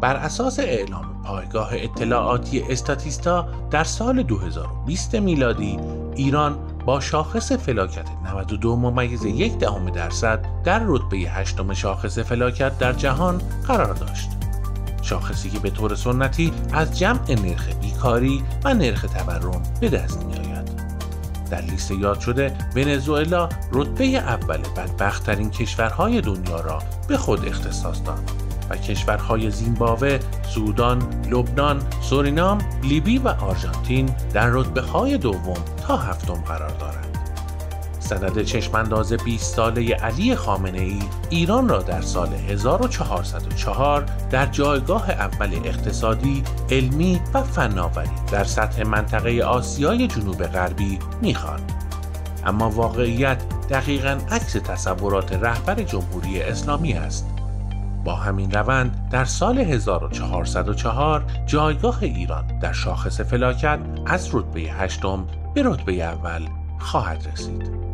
بر اساس اعلام پایگاه اطلاعاتی استاتیستا در سال 2020 میلادی ایران با شاخص فلاکت 92 ممیز یک دهم درصد در رتبه هشتم شاخص فلاکت در جهان قرار داشت. شاخصی که به طور سنتی از جمع نرخ بیکاری و نرخ تورم به دست می آید. در لیست یاد شده ونزوئلا رتبه اول بدبختترین کشورهای دنیا را به خود اختصاص داد و کشورهای زیمبابوه، سودان، لبنان، سورینام، لیبی و آرژانتین در رتبه های دوم تا هفتم قرار دارند. سند چشمانداز 20 ساله علی خامنه ای ایران را در سال 1404 در جایگاه اول اقتصادی، علمی و فناوری در سطح منطقه آسیای جنوب غربی می‌خواند. اما واقعیت دقیقا عکس تصورات رهبر جمهوری اسلامی است. با همین روند در سال 1404 جایگاه ایران در شاخص فلاکت از رتبه هشتم به رتبه اول خواهد رسید.